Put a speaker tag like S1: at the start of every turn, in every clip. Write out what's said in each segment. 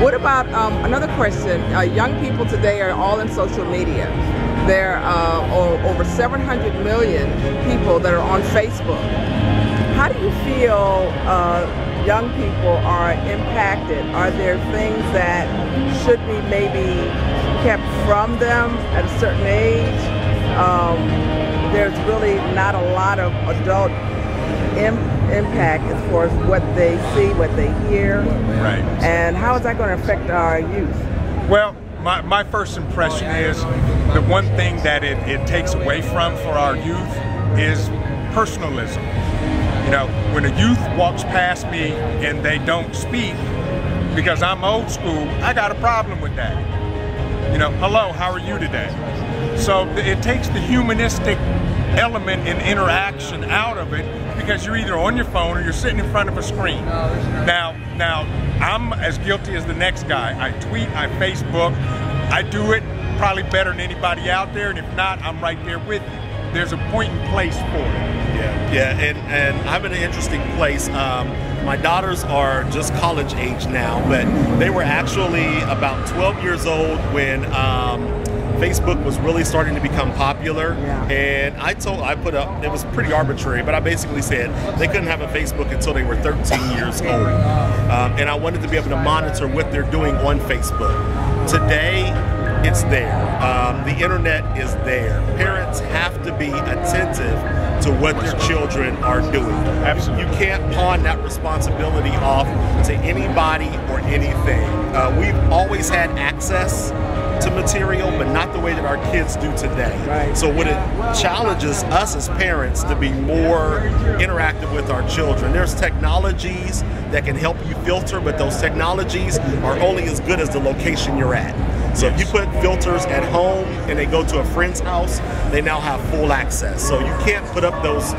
S1: What about um, another question? Uh, young people today are all in social media. There are uh, over 700 million people that are on Facebook. How do you feel uh, young people are impacted? Are there things that should be maybe kept from them at a certain age? Um, there's really not a lot of adult Im impact as far as what they see, what they hear.
S2: Right.
S1: And how is that going to affect our youth?
S2: Well, my, my first impression is the one thing that it, it takes away from for our youth is personalism. You know, when a youth walks past me and they don't speak because I'm old school, I got a problem with that. You know, hello, how are you today? So it takes the humanistic element and interaction out of it because you're either on your phone or you're sitting in front of a screen. Now, now I'm as guilty as the next guy. I tweet, I Facebook, I do it probably better than anybody out there, and if not, I'm right there with you. There's a point and place for it.
S3: Yeah, yeah, and, and I'm in an interesting place. Um, my daughters are just college age now, but they were actually about 12 years old when um, Facebook was really starting to become popular.
S1: Yeah.
S3: And I told, I put up, it was pretty arbitrary, but I basically said they couldn't have a Facebook until they were 13 years old. Um, and I wanted to be able to monitor what they're doing on Facebook. Today, it's there. Um, the internet is there. Parents have to be attentive to what their children are doing.
S2: Absolutely.
S3: You can't pawn that responsibility off to anybody or anything. Uh, we've always had access to material, but not the way that our kids do today.
S1: Right.
S3: So what it challenges us as parents to be more interactive with our children. There's technologies that can help you filter, but those technologies are only as good as the location you're at. So if you put filters at home and they go to a friend's house, they now have full access. So you can't put up those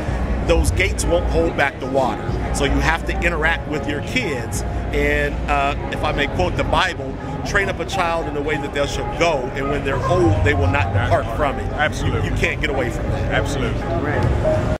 S3: those gates won't hold back the water. So you have to interact with your kids. And uh, if I may quote the Bible, train up a child in the way that they shall go, and when they're old, they will not depart from it.
S2: Absolutely.
S3: You, you can't get away from that.
S2: Absolutely.
S1: Right.